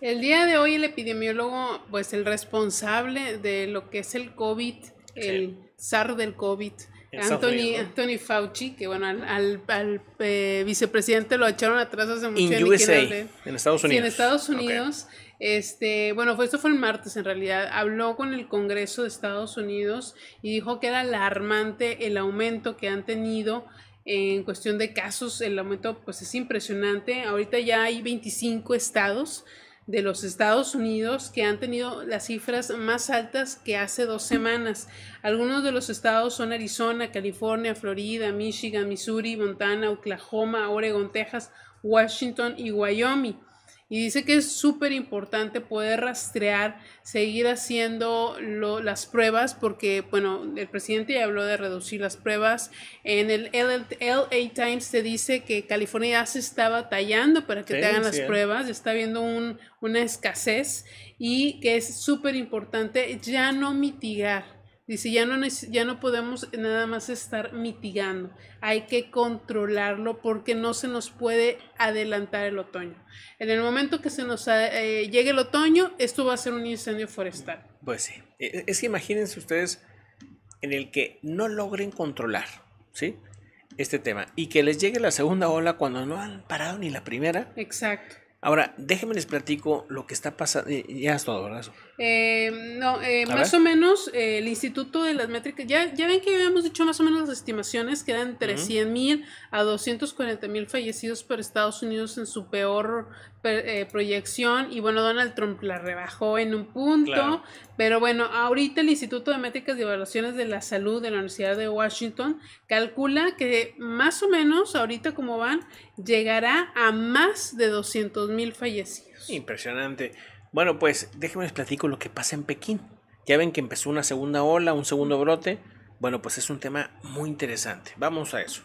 El día de hoy el epidemiólogo, pues el responsable de lo que es el COVID, el SAR del COVID, Anthony, Anthony Fauci, que bueno, al, al, eh, vicepresidente lo echaron atrás hace mucho en USA, en Estados Unidos. Sí, en Estados Unidos. Este, bueno, fue, esto fue el martes en realidad. Habló con el Congreso de Estados Unidos y dijo que era alarmante el aumento que han tenido en cuestión de casos. El aumento pues es impresionante. Ahorita ya hay 25 estados de los Estados Unidos que han tenido las cifras más altas que hace dos semanas. Algunos de los estados son Arizona, California, Florida, Michigan, Missouri, Montana, Oklahoma, Oregon, Texas, Washington y Wyoming. Y dice que es súper importante poder rastrear, seguir haciendo las pruebas, porque, bueno, el presidente ya habló de reducir las pruebas. En el LA Times se dice que California ya se está batallando para que te hagan las pruebas, está habiendo un, una escasez y que es súper importante ya no mitigar Dice, ya no, ya no podemos nada más estar mitigando, hay que controlarlo porque no se nos puede adelantar el otoño. En el momento que se nos eh, llegue el otoño, esto va a ser un incendio forestal. Pues sí, e, e, es que imagínense ustedes en el que no logren controlar, ¿sí? Este tema y que les llegue la segunda ola cuando no han parado ni la primera. Exacto. Ahora, déjenme les platico lo que está pasando. Ya es todo, ¿verdad? Eh, no, eh, más o menos eh, el Instituto de las Métricas, ya, ya ven que habíamos dicho más o menos las estimaciones, que eran entre 100 mil a 240 mil fallecidos por Estados Unidos en su peor proyección. Y bueno, Donald Trump la rebajó en un punto. Pero bueno, ahorita el Instituto de Métricas y Evaluaciones de la Salud de la Universidad de Washington calcula que más o menos, ahorita como van, llegará a más de 200 mil fallecidos. Impresionante. Bueno, pues déjenme les platico lo que pasa en Pekín. Ya ven que empezó una segunda ola, un segundo brote. Bueno, pues es un tema muy interesante. Vamos a eso.